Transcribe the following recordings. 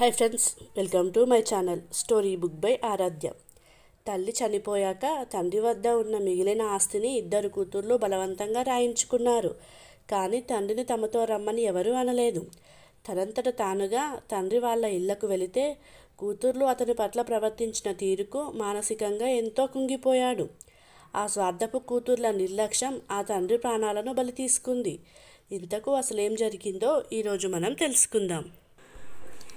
Hi friends welcome to my channel story book by Aaradhya తల్లి చనిపోయాక తండ్రి వద్ద ఉన్న మిగిలిన ఆస్తిని ఇద్దరు కూతుర్లు బలవంతంగా రాయించుకున్నారు. కానీ తండ్రిని తమతో రమ్మని ఎవరూ అనలేదు. తనంతట తానుగా తండ్రి వాళ్ళ ఇళ్ళకు వెళితే కూతుర్లు అతని పట్ల ప్రవర్తించిన తీరుకు మానసికంగా ఎంతో కుంగిపోయాడు. ఆ స్వార్థపు కూతుర్ల నిర్లక్ష్యం ఆ తండ్రి ప్రాణాలను బలి తీసుకుంది. ఇంతకు అసలేం జరిగిందో ఈరోజు మనం తెలుసుకుందాం.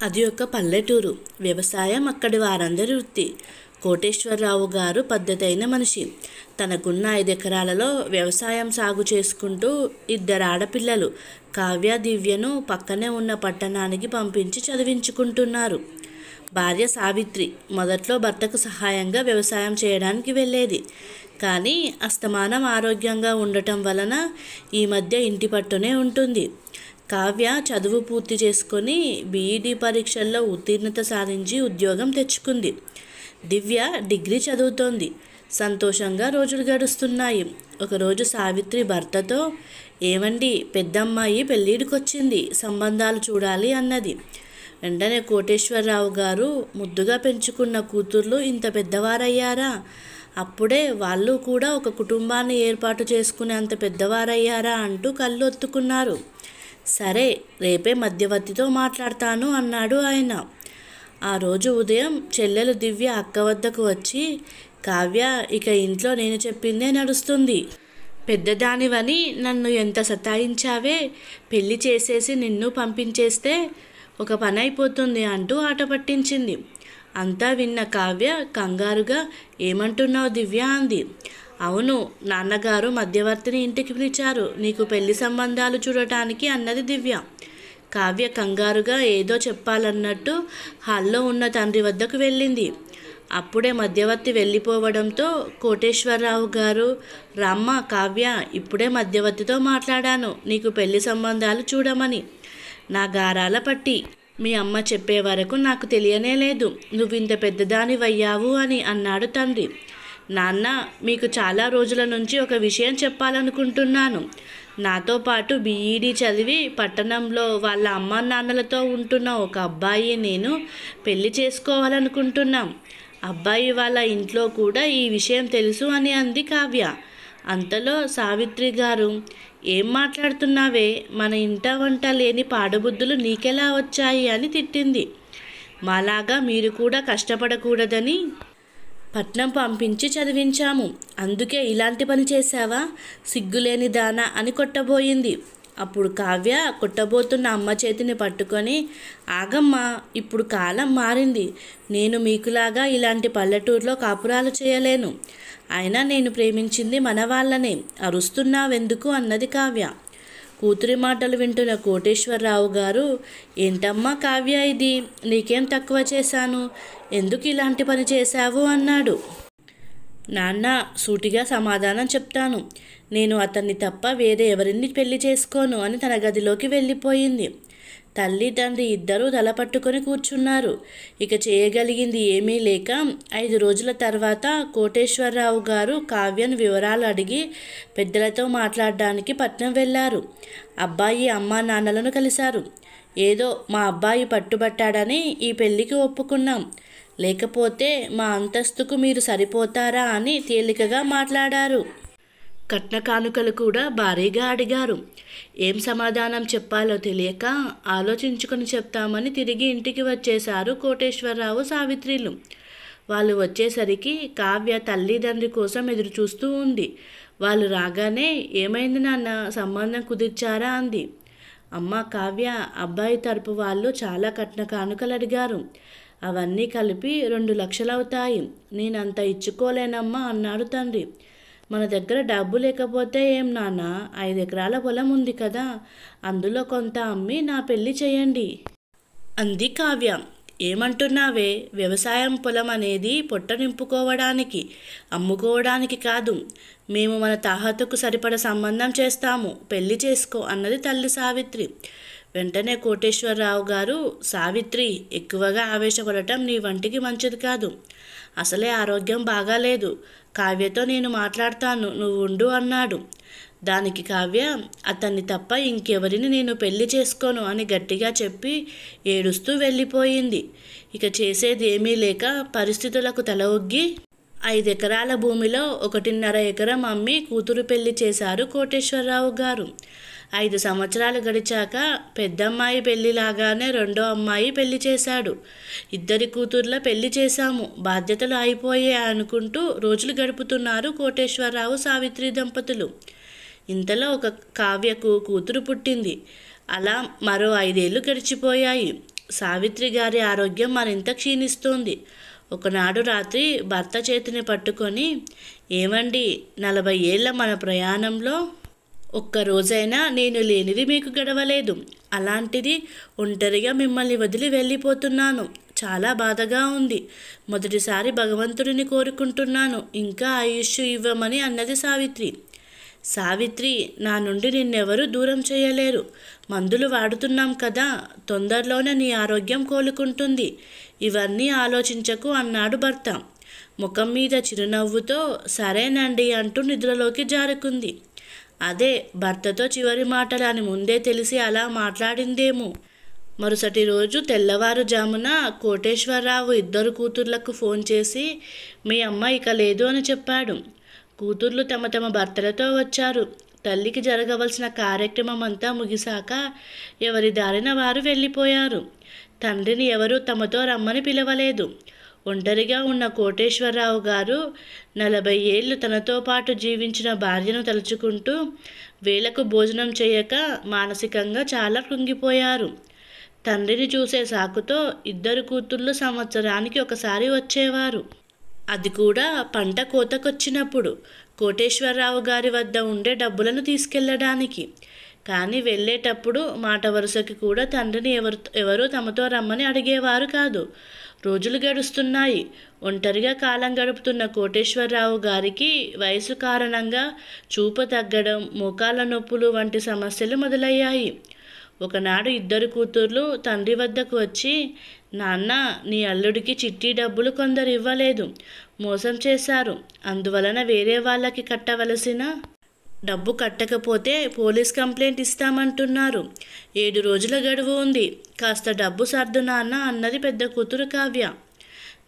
అది ఒక పల్లెటూరు. వ్యవసాయం అక్కడి వారందరి వృత్తి. కోటేశ్వరరావు గారు పద్ధతైన మనిషి. తనకున్న ఐదు ఎకరాలలో వ్యవసాయం సాగు చేసుకుంటూ ఇద్దరు ఆడపిల్లలు కావ్య దివ్యను పక్కనే ఉన్న పట్టణానికి పంపించి చదివించుకుంటున్నారు. భార్య సావిత్రి మొదట్లో భర్తకు సహాయంగా వ్యవసాయం చేయడానికి వెళ్ళేది. కానీ అస్తమానం ఆరోగ్యంగా ఉండటం వలన ఈ మధ్య ఇంటి పట్టునే ఉంటుంది. కావ్య చదువు పూర్తి చేసుకొని బీఈడీ పరీక్షల్లో ఉత్తీర్ణత సాధించి ఉద్యోగం తెచ్చుకుంది. దివ్య డిగ్రీ చదువుతోంది. సంతోషంగా రోజులు గడుస్తున్నాయి. ఒకరోజు సావిత్రి భర్తతో ఏమండి పెద్దమ్మాయి పెళ్ళిడికొచ్చింది సంబంధాలు చూడాలి అన్నది. వెంటనే కోటేశ్వరరావు గారు ముద్దుగా పెంచుకున్న కూతుర్లు ఇంత పెద్దవారయ్యారా? అప్పుడే వాళ్ళు కూడా ఒక కుటుంబాన్ని ఏర్పాటు చేసుకునేంత పెద్దవారయ్యారా? అంటూ కళ్ళు ఒత్తుకున్నారు. సరే రేపే మధ్యవర్తితో మాట్లాడతాను అన్నాడు ఆయన. ఆ రోజు ఉదయం చెల్లెలు దివ్య అక్క వద్దకు వచ్చి కావ్య ఇక ఇంట్లో నేను చెప్పిందే నడుస్తుంది. పెద్దదానివని నన్ను ఎంత సతాయించావే? పెళ్ళి చేసేసి నిన్ను పంపించేస్తే ఒక పని అయిపోతుంది అంటూ ఆట పట్టించింది. అంతా విన్న కావ్య కంగారుగా ఏమంటున్నావు దివ్య? అంది. అవును నాన్నగారు మధ్యవర్తిని ఇంటికి పిలిచారు. నీకు పెళ్ళి సంబంధాలు చూడటానికి అన్నది దివ్య. కావ్య కంగారుగా ఏదో చెప్పాలన్నట్టు హాల్లో ఉన్న తండ్రి వద్దకు వెళ్ళింది. అప్పుడే మధ్యవర్తి వెళ్ళిపోవడంతో కోటేశ్వరరావు గారు రామ్మ కావ్య ఇప్పుడే మధ్యవర్తితో మాట్లాడాను. నీకు పెళ్ళి సంబంధాలు చూడమని. నా గారాల పట్టి. మీ అమ్మ చెప్పే వరకు నాకు తెలియనే లేదు. నువ్వింత పెద్దదానివయ్యావు అని అన్నాడు తండ్రి. నాన్న మీకు చాలా రోజుల నుంచి ఒక విషయం చెప్పాలనుకుంటున్నాను. నాతో పాటు బీఈడీ చదివి పట్టణంలో వాళ్ళ అమ్మ నాన్నలతో ఉంటున్న ఒక అబ్బాయి నేను పెళ్ళి చేసుకోవాలనుకుంటున్నాం. అబ్బాయి వాళ్ళ ఇంట్లో కూడా ఈ విషయం తెలుసు అని అంది కావ్య. అంతలో సావిత్రి గారు ఏం మాట్లాడుతున్నావే? మన ఇంట వంట లేని పాడబుద్ధులు నీకెలా వచ్చాయి? అని తిట్టింది. మాలాగా మీరు కూడా కష్టపడకూడదని పట్నం పంపించి చదివించాము. అందుకే ఇలాంటి పని చేశావా? సిగ్గులేని దానా అని కొట్టబోయింది. అప్పుడు కావ్య కొట్టబోతున్న అమ్మ చేతిని పట్టుకొని ఆగమ్మా ఇప్పుడు కాలం మారింది. నేను మీకులాగా ఇలాంటి పల్లెటూరులో కాపురాలు చేయలేను. అయినా నేను ప్రేమించింది మన వాళ్ళనే అరుస్తున్నావెందుకు? అన్నది కావ్య. కూతురి మాటలు వింటున్న కోటేశ్వరరావు గారు ఏంటమ్మా కావ్య ఇది? నీకేం తక్కువ చేశాను? ఎందుకు ఇలాంటి పని చేశావు? అన్నాడు. నాన్న సూటిగా సమాధానం చెప్తాను. నేను అతన్ని తప్ప వేరే ఎవరిని పెళ్ళి చేసుకోను అని తన గదిలోకి వెళ్ళిపోయింది. తల్లి తండ్రి ఇద్దరూ తల పట్టుకొని కూర్చున్నారు. ఇక చేయగలిగింది ఏమీ లేక ఐదు రోజుల తర్వాత కోటేశ్వరరావు గారు కావ్యను వివరాలు అడిగి పెద్దలతో మాట్లాడడానికి పట్నం వెళ్ళారు. అబ్బాయి అమ్మా నాన్నలను కలిశారు. ఏదో మా అబ్బాయి పట్టుబట్టాడని ఈ పెళ్ళికి ఒప్పుకున్నాం. లేకపోతే మా అంతస్తుకు మీరు సరిపోతారా అని తేలికగా మాట్లాడారు. కట్న కానుకలు కూడా భారీగా అడిగారు. ఏం సమాధానం చెప్పాలో తెలియక ఆలోచించుకొని చెప్తామని తిరిగి ఇంటికి వచ్చేశారు కోటేశ్వరరావు సావిత్రిలు. వాళ్ళు వచ్చేసరికి కావ్య తల్లిదండ్రి కోసం ఎదురు చూస్తూ ఉంది. వాళ్ళు రాగానే ఏమైంది నాన్న? సంబంధం కుదిర్చారా? అంది. అమ్మ కావ్య అబ్బాయి తరపు వాళ్ళు చాలా కట్న కానుకలు అడిగారు. అవన్నీ కలిపి రెండు లక్షలవుతాయి. నేనంత ఇచ్చుకోలేనమ్మా అన్నాడు తండ్రి. మన దగ్గర డబ్బు లేకపోతే ఏం నాన్న? ఐదు ఎకరాల పొలం ఉంది కదా అందులో కొంత అమ్మి నా పెళ్ళి చేయండి. అంది కావ్య. ఏమంటున్నావే? వ్యవసాయం పొలం అనేది పొట్ట నింపుకోవడానికి అమ్ముకోవడానికి కాదు. మేము మన తాహతకు సరిపడ సంబంధం చేస్తాము. పెళ్ళి చేసుకో అన్నది తల్లి సావిత్రి. వెంటనే కోటేశ్వరరావు గారు సావిత్రి ఎక్కువగా ఆవేశపడటం నీ వంటికి మంచిది కాదు. అసలే ఆరోగ్యం బాగాలేదు. కావ్యతో నేను మాట్లాడతాను. నువ్వు ఉండు అన్నాడు. దానికి కావ్య అతన్ని తప్ప ఇంకెవరిని నేను పెళ్ళి చేసుకోను అని గట్టిగా చెప్పి ఏడుస్తూ వెళ్ళిపోయింది. ఇక చేసేది ఏమీ లేక పరిస్థితులకు తల ఒగ్గి ఐదెకరాల భూమిలో ఒకటిన్నర ఎకరం అమ్మి కూతురు పెళ్ళి చేశారు కోటేశ్వరరావు గారు. ఐదు సంవత్సరాలు గడిచాక పెద్దమ్మాయి పెళ్ళిలాగానే రెండో అమ్మాయి పెళ్ళి చేశాడు. ఇద్దరి కూతుర్ల పెళ్ళి చేశాము. బాధ్యతలు అయిపోయాయి అనుకుంటూ రోజులు గడుపుతున్నారు కోటేశ్వరరావు సావిత్రి దంపతులు. ఇంతలో ఒక కావ్యకు కూతురు పుట్టింది. అలా మరో ఐదేళ్ళు గడిచిపోయాయి. సావిత్రి గారి ఆరోగ్యం మరింత క్షీణిస్తోంది. ఒకనాడు రాత్రి భర్త చేతిని పట్టుకొని ఏమండి నలభై ఏళ్ళ మన ప్రయాణంలో ఒక్క రోజైనా నేను లేనిది మీకు గడవలేదు. అలాంటిది ఒంటరిగా మిమ్మల్ని వదిలి వెళ్ళిపోతున్నాను. చాలా బాధగా ఉంది. మొదటిసారి భగవంతుడిని కోరుకుంటున్నాను. ఇంకా ఆయుష్ ఇవ్వమని అన్నది సావిత్రి. సావిత్రి నా నుండి నిన్నెవరూ దూరం చేయలేరు. మందులు వాడుతున్నాం కదా. తొందరలోనే నీ ఆరోగ్యం కోలుకుంటుంది. ఇవన్నీ ఆలోచించకు అన్నాడు భర్త. ముఖం మీద చిరునవ్వుతో సరేనండి అంటూ నిద్రలోకి జారుకుంది. అదే భర్తతో చివరి మాటలు అని ముందే తెలిసి అలా మాట్లాడిందేమో. మరుసటి రోజు తెల్లవారుజామున కోటేశ్వరరావు ఇద్దరు కూతుర్లకు ఫోన్ చేసి మీ అమ్మ ఇక లేదు అని చెప్పాడు. కూతుర్లు తమ తమ భర్తలతో వచ్చారు. తల్లికి జరగవలసిన కార్యక్రమం అంతా ముగిశాక ఎవరి దారిన వారు వెళ్ళిపోయారు. తండ్రిని ఎవరూ తమతో రమ్మని పిలవలేదు. ఒంటరిగా ఉన్న కోటేశ్వరరావు గారు నలభై ఏళ్ళు తనతో పాటు జీవించిన భార్యను తలుచుకుంటూ వేలకు భోజనం చేయక మానసికంగా చాలా కృంగిపోయారు. తండ్రిని చూసే సాకుతో ఇద్దరు కూతుళ్ళు సంవత్సరానికి ఒకసారి వచ్చేవారు. అది కూడా పంట కోతకొచ్చినప్పుడు కోటేశ్వరరావు గారి వద్ద ఉండే డబ్బులను తీసుకెళ్ళడానికి కానీ వెళ్ళేటప్పుడు మాట వరుసకి కూడా తండ్రిని ఎవరు ఎవరూ తమతో రమ్మని అడిగేవారు కాదు. రోజులు గడుస్తున్నాయి. ఒంటరిగా కాలం గడుపుతున్న కోటేశ్వరరావు గారికి వయసు కారణంగా చూపు తగ్గడం మోకాళ్ళ నొప్పులు వంటి సమస్యలు మొదలయ్యాయి. ఒకనాడు ఇద్దరు కూతుర్లు తండ్రి వద్దకు వచ్చి నాన్న నీ అల్లుడికి చిట్టి డబ్బులు కొందరు ఇవ్వలేదు. మోసం చేశారు. అందువలన వేరే వాళ్ళకి కట్టవలసిన డబ్బు కట్టకపోతే పోలీస్ కంప్లైంట్ ఇస్తామంటున్నారు. ఏడు రోజుల గడువు ఉంది. కాస్త డబ్బు సర్దు నాన్న అన్నది పెద్ద కూతురు కావ్య.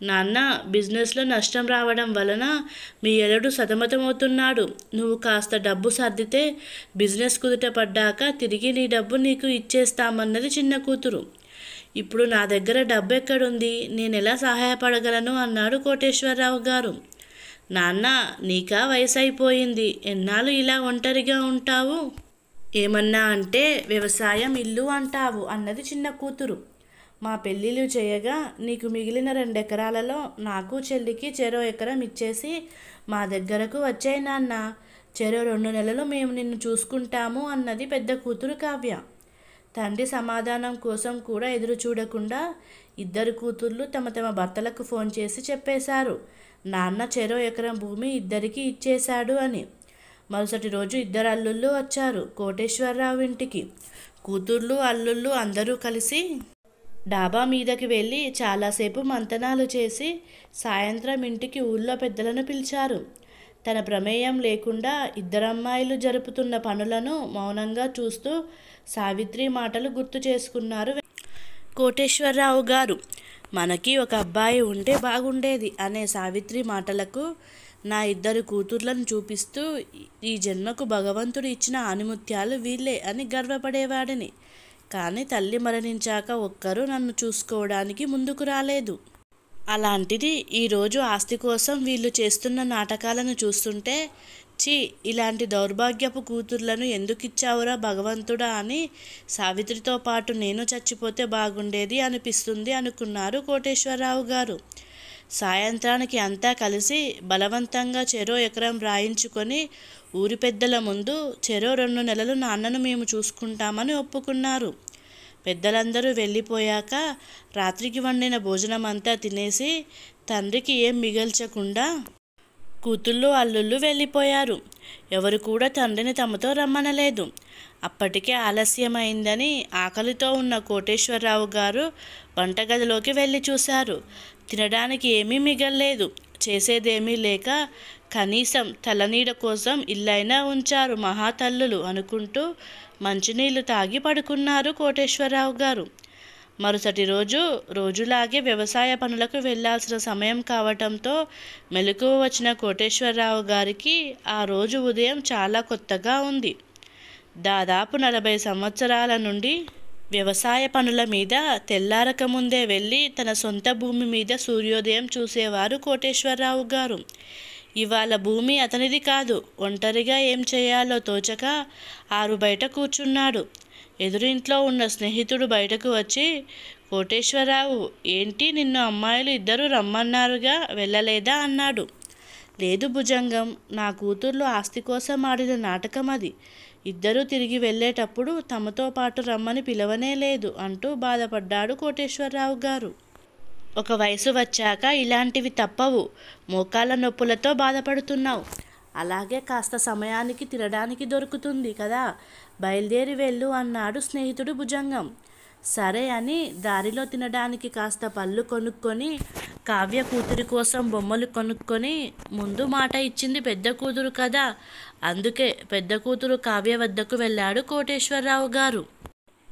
నాన్న బిజినెస్లో నష్టం రావడం వలన మీ ఎలడు సతమతమవుతున్నాడు. నువ్వు కాస్త డబ్బు సర్దితే బిజినెస్ కుదుట పడ్డాక తిరిగి నీ డబ్బు నీకు ఇచ్చేస్తామన్నది చిన్న కూతురు. ఇప్పుడు నా దగ్గర డబ్బు ఎక్కడుంది నేను ఎలా సహాయపడగలను? అన్నాడు కోటేశ్వరరావు గారు. నాన్న నీకా వయసు అయిపోయింది ఎన్నాళ్ళు ఇలా ఒంటరిగా ఉంటావు? ఏమన్నా అంటే వ్యవసాయం ఇల్లు అంటావు అన్నది చిన్న కూతురు. మా పెళ్ళిళ్ళు చేయగా నీకు మిగిలిన రెండెకరాలలో నాకు చెల్లికి చెరో ఎకరం ఇచ్చేసి మా దగ్గరకు వచ్చాయి నాన్న. చెరో రెండు నెలలు మేము నిన్ను చూసుకుంటాము అన్నది పెద్ద కూతురు కావ్య. తండ్రి సమాధానం కోసం కూడా ఎదురు చూడకుండా ఇద్దరు కూతుర్లు తమ తమ భర్తలకు ఫోన్ చేసి చెప్పేశారు. నాన్న చెరో ఎకరం భూమి ఇద్దరికి ఇచ్చేశాడు అని. మరుసటి రోజు ఇద్దరు అల్లుళ్ళు వచ్చారు కోటేశ్వరరావు ఇంటికి. కూతుర్లు అల్లుళ్ళు అందరూ కలిసి డాబా మీదకి వెళ్ళి చాలాసేపు మంతనాలు చేసి సాయంత్రం ఇంటికి ఊళ్ళో పెద్దలను పిలిచారు. తన ప్రమేయం లేకుండా ఇద్దరమ్మాయిలు జరుపుతున్న పనులను మౌనంగా చూస్తూ సావిత్రి మాటలు గుర్తు చేసుకున్నారు. కోటేశ్వరరావు గారు మనకి ఒక అబ్బాయి ఉంటే బాగుండేది అనే సావిత్రి మాటలకు నా ఇద్దరు కూతుర్లను చూపిస్తూ ఈ జన్మకు భగవంతుడు ఇచ్చిన ఆనిముత్యాలు వీళ్ళే అని గర్వపడేవాడిని. కానీ తల్లి మరణించాక ఒక్కరూ నన్ను చూసుకోవడానికి ముందుకు రాలేదు. అలాంటిది ఈరోజు ఆస్తి కోసం వీళ్ళు చేస్తున్న నాటకాలను చూస్తుంటే ఛీ ఇలాంటి దౌర్భాగ్యపు కూతుర్లను ఎందుకు ఇచ్చావురా భగవంతుడా అని సావిత్రితో పాటు నేను చచ్చిపోతే బాగుండేది అనిపిస్తుంది అనుకున్నారు కోటేశ్వరరావు గారు. సాయంత్రానికి అంతా కలిసి బలవంతంగా చెరో ఎకరం రాయించుకొని ఊరి పెద్దల ముందు చెరో రెండు నెలలు నాన్నను మేము చూసుకుంటామని ఒప్పుకున్నారు. పెద్దలందరూ వెళ్ళిపోయాక రాత్రికి వండిన భోజనం అంతా తినేసి తండ్రికి ఏం మిగల్చకుండా కూతుళ్ళు అల్లుళ్ళు వెళ్ళిపోయారు. ఎవరు కూడా తండ్రిని తమతో రమ్మనలేదు. అప్పటికే ఆలస్యమైందని ఆకలితో ఉన్న కోటేశ్వరరావు గారు వంటగదిలోకి వెళ్ళి చూశారు. తినడానికి ఏమీ మిగల్లేదు. చేసేదేమీ లేక కనీసం తలనీడ కోసం ఇల్లైనా ఉంచారు మహాతల్లులు అనుకుంటూ మంచినీళ్ళు తాగి పడుకున్నారు కోటేశ్వరరావు గారు. మరుసటి రోజు రోజులాగే వ్యవసాయ పనులకు వెళ్ళాల్సిన సమయం కావటంతో మెలకువ వచ్చిన కోటేశ్వరరావు గారికి ఆ రోజు ఉదయం చాలా కొత్తగా ఉంది. దాదాపు నలభై సంవత్సరాల నుండి వ్యవసాయ పనుల మీద తెల్లారక ముందే వెళ్ళి తన సొంత భూమి మీద సూర్యోదయం చూసేవారు కోటేశ్వరరావు గారు. ఇవాళ భూమి అతనిది కాదు. ఒంటరిగా ఏం చేయాలో తోచక ఆరు బయట కూర్చున్నాడు. ఎదురింట్లో ఉన్న స్నేహితుడు బయటకు వచ్చి కోటేశ్వరరావు ఏంటి నిన్ను అమ్మాయిలు ఇద్దరు రమ్మన్నారుగా వెళ్ళలేదా? అన్నాడు. లేదు భుజంగం నా కూతుర్లు ఆస్తి కోసం ఆడిన నాటకం అది. ఇద్దరూ తిరిగి వెళ్ళేటప్పుడు తమతో పాటు రమ్మని పిలవనే లేదు అంటూ బాధపడ్డాడు కోటేశ్వరరావు గారు. ఒక వయసు వచ్చాక ఇలాంటివి తప్పవు. మోకాళ్ళ నొప్పులతో బాధపడుతున్నావు. అలాగే కాస్త సమయానికి తినడానికి దొరుకుతుంది కదా. బయలుదేరి వెళ్ళు అన్నాడు స్నేహితుడు భుజంగం. సరే అని దారిలో తినడానికి కాస్త పళ్ళు కొనుక్కొని కావ్య కూతురి కోసం బొమ్మలు కొనుక్కొని ముందు మాట ఇచ్చింది పెద్ద కూతురు కదా. అందుకే పెద్ద కూతురు కావ్య వద్దకు వెళ్ళాడు కోటేశ్వరరావు గారు.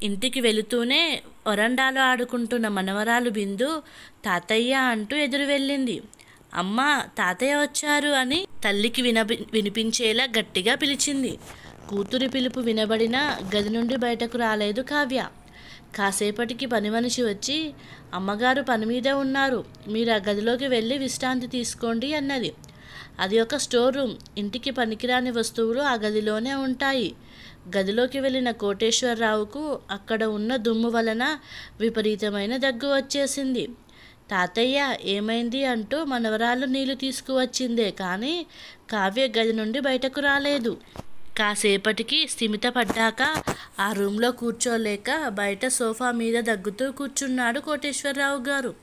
ఇంటికి వెళుతూనే వరండాలో ఆడుకుంటున్న మనవరాలు బిందు తాతయ్య అంటూ ఎదురు వెళ్ళింది. అమ్మ తాతయ్య వచ్చారు అని తల్లికి వినపి వినిపించేలా గట్టిగా పిలిచింది. కూతురి పిలుపు వినబడినా గది నుండి బయటకు రాలేదు కావ్య. కాసేపటికి పని మనిషి వచ్చి అమ్మగారు పని మీద ఉన్నారు. మీరు ఆ గదిలోకి వెళ్ళి విశ్రాంతి తీసుకోండి అన్నది. అది ఒక స్టోర్ రూమ్. ఇంటికి పనికిరాని వస్తువులు ఆ గదిలోనే ఉంటాయి. గదిలోకి వెళ్ళిన కోటేశ్వరరావుకు అక్కడ ఉన్న దుమ్ము వలన విపరీతమైన దగ్గు వచ్చేసింది. తాతయ్య ఏమైంది అంటూ మనవరాలు నీళ్ళు తీసుకువచ్చిందే కానీ కావ్య గది నుండి బయటకు రాలేదు. కాసేపటికి స్థిమితపడ్డాక ఆ రూమ్లో కూర్చోలేక బయట సోఫా మీద దగ్గుతూ కూర్చున్నాడు కోటేశ్వరరావు గారు.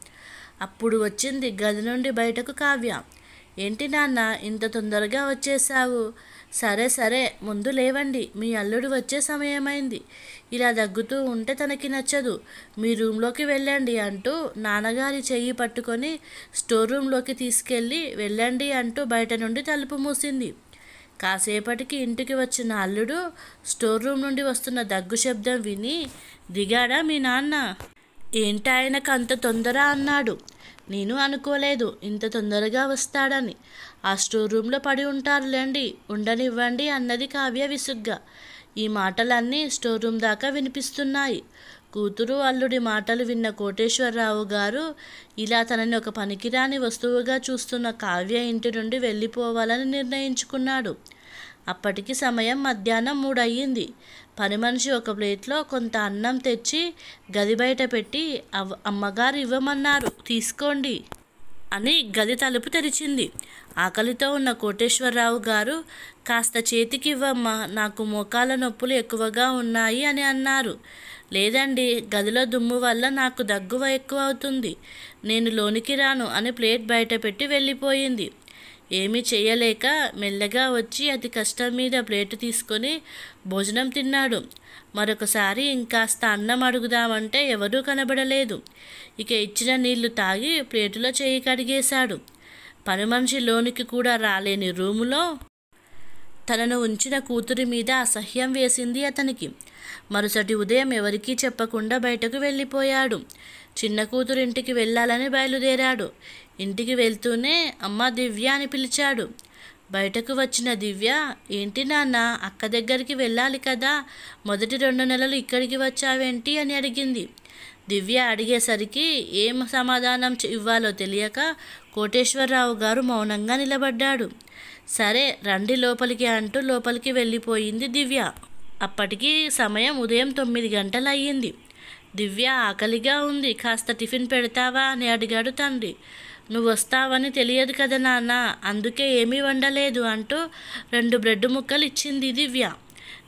అప్పుడు వచ్చింది గది నుండి బయటకు కావ్య. ఏంటి నాన్న ఇంత తొందరగా వచ్చేసావు సరే సరే ముందు లేవండి. మీ అల్లుడు వచ్చే సమయమైంది. ఇలా దగ్గుతూ ఉంటే తనకి నచ్చదు. మీ రూమ్లోకి వెళ్ళండి అంటూ నాన్నగారి చెయ్యి పట్టుకొని స్టోర్ రూమ్లోకి తీసుకెళ్ళి వెళ్ళండి అంటూ బయట నుండి తలుపు మూసింది. కాసేపటికి ఇంటికి వచ్చిన అల్లుడు స్టోర్ రూమ్ నుండి వస్తున్న దగ్గు శబ్దం విని దిగాడా మీ నాన్న? ఏంటాయనకు అంత తొందర? అన్నాడు. నేను అనుకోలేదు. ఇంత తొందరగా వస్తాడని. ఆ స్టోర్ రూమ్లో పడి ఉంటారులేండి. ఉండనివ్వండి అన్నది కావ్య విసుగ్గా. ఈ మాటలన్నీ స్టోర్ రూమ్ దాకా వినిపిస్తున్నాయి. కూతురు అల్లుడి మాటలు విన్న కోటేశ్వరరావు గారు ఇలా తనని ఒక పనికిరాని వస్తువుగా చూస్తున్న కావ్య ఇంటి నుండి వెళ్ళిపోవాలని నిర్ణయించుకున్నాడు. అప్పటికి సమయం మధ్యాహ్నం మూడు అయ్యింది పని మనిషి ఒక ప్లేట్లో కొంత అన్నం తెచ్చి గది బయట పెట్టి అమ్మగారు ఇవ్వమన్నారు. తీసుకోండి. అని గది తలుపు తెరిచింది. ఆకలితో ఉన్న కోటేశ్వరరావు గారు కాస్త చేతికివ్వమ్మా నాకు మోకాల నొప్పులు ఎక్కువగా ఉన్నాయి అని అన్నారు. లేదండి గదిలో దుమ్ము వల్ల నాకు దగ్గువ ఎక్కువ అవుతుంది. నేను లోనికి రాను అని ప్లేట్ బయట పెట్టి వెళ్ళిపోయింది. ఏమీ చేయలేక మెల్లగా వచ్చి అతి కష్టం మీద ప్లేటు తీసుకొని భోజనం తిన్నాడు. మరొకసారి ఇంకాస్త అన్నం అడుగుదామంటే ఎవరూ కనబడలేదు. ఇక ఇచ్చిన నీళ్ళు తాగి ప్లేటులో చేయి కడిగేశాడు. పని మనిషి లోనికి కూడా రాలేని రూములో తనను ఉంచిన కూతురి మీద అసహ్యం వేసింది అతనికి. మరుసటి ఉదయం ఎవరికీ చెప్పకుండా బయటకు వెళ్ళిపోయాడు. చిన్న కూతురు ఇంటికి వెళ్ళాలని బయలుదేరాడు. ఇంటికి వెళ్తూనే అమ్మ దివ్య అని పిలిచాడు. బయటకు వచ్చిన దివ్య ఏంటి నాన్న అక్క దగ్గరికి వెళ్ళాలి కదా. మొదటి రెండు నెలలు ఇక్కడికి వచ్చావేంటి? అని అడిగింది. దివ్య అడిగేసరికి ఏం సమాధానం ఇవ్వాలో తెలియక కోటేశ్వరరావు గారు మౌనంగా నిలబడ్డాడు. సరే రండి లోపలికి అంటూ లోపలికి వెళ్ళిపోయింది దివ్య. అప్పటికి సమయం ఉదయం తొమ్మిది గంటలయ్యింది. దివ్య ఆకలిగా ఉంది. కాస్త టిఫిన్ పెడతావా? అని అడిగాడు తండ్రి. నువ్వు వస్తావని తెలియదు కదా నాన్న. అందుకే ఏమీ వండలేదు అంటూ రెండు బ్రెడ్ ముక్కలు ఇచ్చింది దివ్య.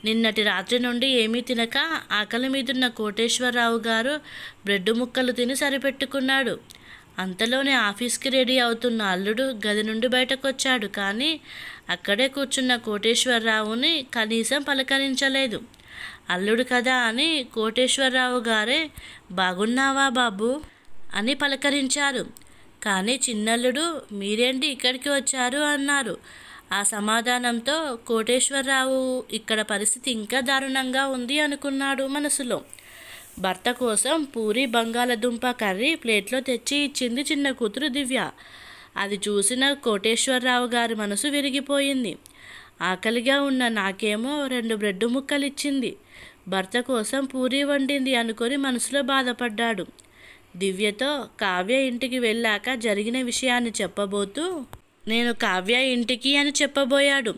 నిన్నటి రాత్రి నుండి ఏమీ తినక ఆకలి మీదున్న కోటేశ్వరరావు గారు బ్రెడ్ ముక్కలు తిని సరిపెట్టుకున్నాడు. అంతలోనే ఆఫీస్కి రెడీ అవుతున్న అల్లుడు గది నుండి బయటకు వచ్చాడు కానీ అక్కడే కూర్చున్న కోటేశ్వరరావుని కనీసం పలకరించలేదు. అల్లుడు కదా అని కోటేశ్వరరావు గారే బాగున్నావా బాబు? అని పలకరించారు. కానీ చిన్నల్లుడు మీరేంటి ఇక్కడికి వచ్చారు? అన్నారు. ఆ సమాధానంతో కోటేశ్వరరావు ఇక్కడ పరిస్థితి ఇంకా దారుణంగా ఉంది అనుకున్నాడు మనసులో. భర్త కోసం పూరి బంగాళదుంప కర్రీ ప్లేట్లో తెచ్చి ఇచ్చింది చిన్న కూతురు దివ్య. అది చూసిన కోటేశ్వరరావు గారి మనసు విరిగిపోయింది. ఆకలిగా ఉన్న నాకేమో రెండు బ్రెడ్ ముక్కలు ఇచ్చింది భర్త కోసం పూరి వండింది అనుకొని మనసులో బాధపడ్డాడు. దివ్యతో కావ్య ఇంటికి వెళ్ళాక జరిగిన విషయాన్ని చెప్పబోతూ నేను కావ్య ఇంటికి అని చెప్పబోయాడు.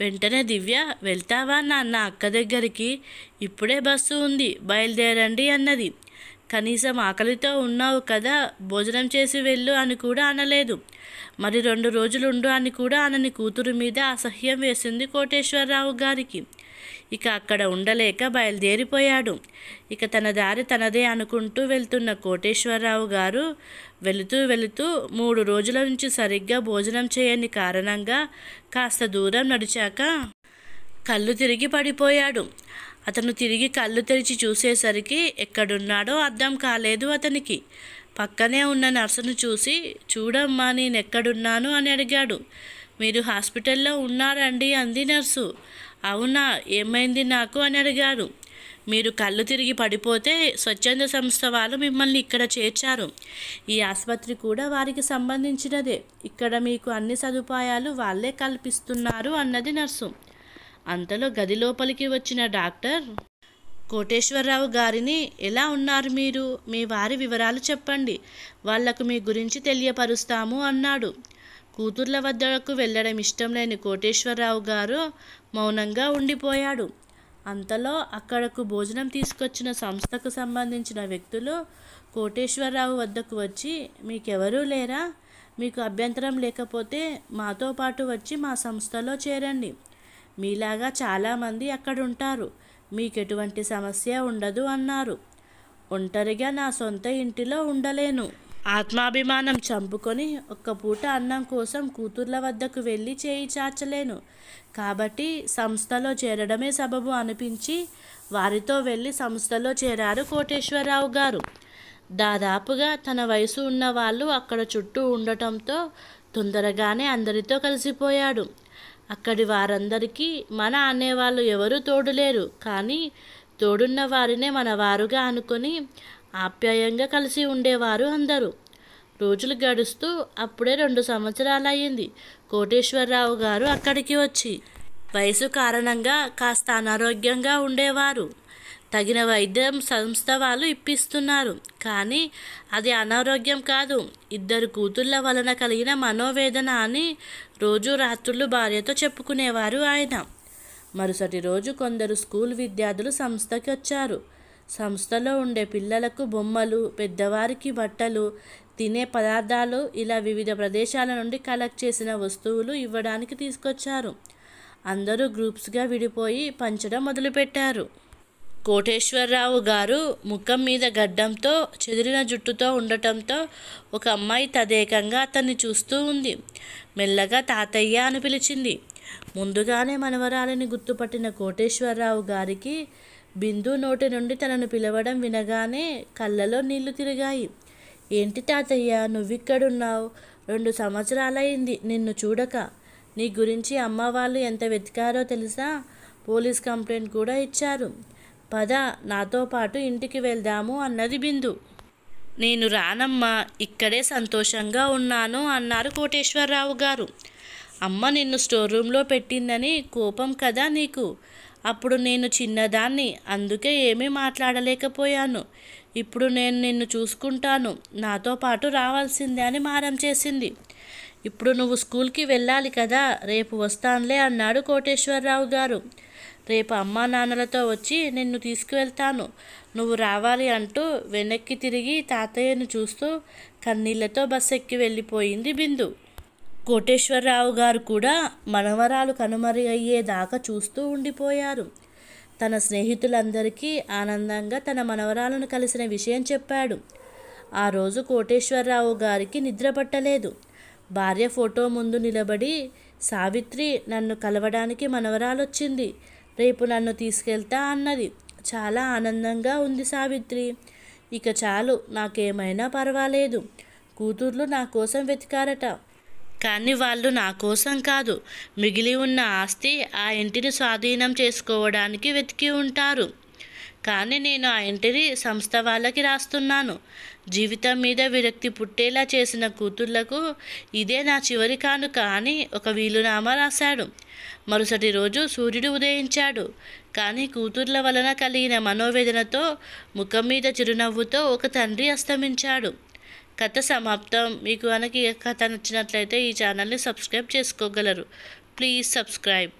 వెంటనే దివ్య వెళ్తావా నాన్న అక్క దగ్గరికి? ఇప్పుడే బస్సు ఉంది బయలుదేరండి అన్నది. కనీసం ఆకలితో ఉన్నావు కదా భోజనం చేసి వెళ్ళు అని కూడా అనలేదు. మరి రెండు రోజులుండు అని కూడా అనని కూతురు మీద అసహ్యం వేసింది కోటేశ్వరరావు గారికి. ఇక అక్కడ ఉండలేక బయలుదేరిపోయాడు. ఇక తన దారి తనదే అనుకుంటూ వెళ్తున్న కోటేశ్వరరావు గారు వెళుతూ వెళుతూ మూడు రోజుల నుంచి సరిగ్గా భోజనం చేయని కారణంగా కాస్త దూరం నడిచాక కళ్ళు తిరిగి పడిపోయాడు. అతను తిరిగి కళ్ళు తెరిచి చూసేసరికి ఎక్కడున్నాడో అర్థం కాలేదు అతనికి. పక్కనే ఉన్న నర్సును చూసి చూడమ్మా నేను ఎక్కడున్నాను అని అడిగాడు. మీరు హాస్పిటల్లో ఉన్నారండి అంది నర్సు. అవునా ఏమైంది నాకు? అని అడిగారు. మీరు కళ్ళు తిరిగి పడిపోతే స్వచ్ఛంద సంస్థ వాళ్ళు మిమ్మల్ని ఇక్కడ చేర్చారు. ఈ ఆసుపత్రి కూడా వారికి సంబంధించినదే. ఇక్కడ మీకు అన్ని సదుపాయాలు వాళ్ళే కల్పిస్తున్నారు అన్నది నర్సు. అంతలో గది లోపలికి వచ్చిన డాక్టర్ కోటేశ్వరరావు గారిని ఎలా ఉన్నారు మీరు? మీ వారి వివరాలు చెప్పండి. వాళ్ళకు మీ గురించి తెలియపరుస్తాము అన్నాడు. కూతుర్ల వద్దకు వెళ్ళడం ఇష్టం లేని కోటేశ్వరరావు గారు మౌనంగా ఉండిపోయాడు. అంతలో అక్కడకు భోజనం తీసుకొచ్చిన సంస్థకు సంబంధించిన వ్యక్తులు కోటేశ్వరరావు వద్దకు వచ్చి మీకెవరూ లేరా? మీకు అభ్యంతరం లేకపోతే మాతో పాటు వచ్చి మా సంస్థలో చేరండి. మీలాగా చాలామంది అక్కడ ఉంటారు మీకు ఎటువంటి సమస్య ఉండదు అన్నారు. ఒంటరిగా నా సొంత ఇంటిలో ఉండలేను. ఆత్మాభిమానం చంపుకొని ఒక్క పూట అన్నం కోసం కూతుర్ల వద్దకు వెళ్ళి చేయి చాచలేను. కాబట్టి సంస్థలో చేరడమే సబబు అనిపించి వారితో వెళ్ళి సంస్థలో చేరారు కోటేశ్వరరావు గారు. దాదాపుగా తన వయసు ఉన్న వాళ్ళు అక్కడ చుట్టూ ఉండటంతో తొందరగానే అందరితో కలిసిపోయాడు. అక్కడి వారందరికీ మన అనేవాళ్ళు ఎవరూ తోడులేరు. కానీ తోడున్న వారినే మన వారుగా అనుకొని ఆప్యాయంగా కలిసి ఉండేవారు అందరూ. రోజులు గడుస్తూ అప్పుడే రెండు సంవత్సరాలయ్యింది. కోటేశ్వరరావు గారు అక్కడికి వచ్చి. వయసు కారణంగా కాస్త అనారోగ్యంగా ఉండేవారు. తగిన వైద్యం సంస్థ వాళ్ళు ఇప్పిస్తున్నారు. కానీ అది అనారోగ్యం కాదు. ఇద్దరు కూతుళ్ళ వలన కలిగిన మనోవేదన అని రోజు రాత్రులు భార్యతో చెప్పుకునేవారు ఆయన. మరుసటి రోజు కొందరు స్కూల్ విద్యార్థులు సంస్థకి వచ్చారు సంస్థలో ఉండే పిల్లలకు బొమ్మలు పెద్దవారికి బట్టలు తినే పదార్థాలు ఇలా వివిధ ప్రదేశాల నుండి కలెక్ట్ చేసిన వస్తువులు ఇవ్వడానికి తీసుకొచ్చారు. అందరూ గ్రూప్స్గా విడిపోయి పంచడం మొదలుపెట్టారు. కోటేశ్వరరావు గారు ముఖం మీద గడ్డంతో చెదిరిన జుట్టుతో ఉండటంతో ఒక అమ్మాయి తదేకంగా అతన్ని చూస్తూ ఉంది. మెల్లగా తాతయ్య అని పిలిచింది. ముందుగానే మనవరాలిని గుర్తుపట్టిన కోటేశ్వరరావు గారికి బిందు నోటి నుండి తనను పిలవడం వినగానే కళ్ళలో నీళ్ళు తిరిగాయి. ఏంటి తాతయ్య నువ్విక్కడున్నావు? రెండు సంవత్సరాలైంది నిన్ను చూడక. నీ గురించి అమ్మ వాళ్ళు ఎంత వెతికారో తెలుసా? పోలీస్ కంప్లైంట్ కూడా ఇచ్చారు. పద నాతో పాటు ఇంటికి వెళ్దాము అన్నది బిందు. నేను రానమ్మా ఇక్కడే సంతోషంగా ఉన్నాను అన్నారు కోటేశ్వరరావు గారు. అమ్మ నిన్ను స్టోర్ రూమ్లో పెట్టిందని కోపం కదా నీకు? అప్పుడు నేను చిన్నదాన్ని అందుకే ఏమీ మాట్లాడలేకపోయాను. ఇప్పుడు నేను నిన్ను చూసుకుంటాను నాతో పాటు రావాల్సిందే అని మారం చేసింది. ఇప్పుడు నువ్వు స్కూల్కి వెళ్ళాలి కదా రేపు వస్తానులే అన్నాడు కోటేశ్వరరావు గారు. రేపు అమ్మా నాన్నలతో వచ్చి నిన్ను తీసుకువెళ్తాను. నువ్వు రావాలి అంటూ వెనక్కి తిరిగి తాతయ్యను చూస్తూ కన్నీళ్ళతో బస్ ఎక్కి వెళ్ళిపోయింది బిందు. కోటేశ్వరరావు గారు కూడా మనవరాలు కనుమరి అయ్యేదాకా చూస్తూ ఉండిపోయారు. తన స్నేహితులందరికీ ఆనందంగా తన మనవరాలను కలిసిన విషయం చెప్పాడు. ఆ రోజు కోటేశ్వరరావు గారికి నిద్ర పట్టలేదు. భార్య ఫోటో ముందు నిలబడి సావిత్రి నన్ను కలవడానికి మనవరాలొచ్చింది. రేపు నన్ను తీసుకెళ్తా అన్నది. చాలా ఆనందంగా ఉంది సావిత్రి. ఇక చాలు నాకేమైనా పర్వాలేదు. కూతుర్లు నా కోసం వెతికారట. కానీ వాళ్ళు నా కోసం కాదు. మిగిలి ఉన్న ఆస్తి ఆ ఇంటిని స్వాధీనం చేసుకోవడానికి వెతికి ఉంటారు. కానీ నేను ఆ ఇంటిని సంస్థ వాళ్ళకి రాస్తున్నాను. జీవితం మీద విరక్తి పుట్టేలా చేసిన కూతుర్లకు ఇదే నా చివరి కానుక అని ఒక వీలునామా రాశాడు. మరుసటి రోజు సూర్యుడు ఉదయించాడు. కానీ కూతుర్ల వలన కలిగిన మనోవేదనతో ముఖం మీద చిరునవ్వుతో ఒక తండ్రి అస్తమించాడు. కథ సమాప్తం. మీకు కనుక ఈ కథ నచ్చినట్లయితే ఈ ఛానల్ని సబ్స్క్రైబ్ చేసుకోగలరు. Please subscribe.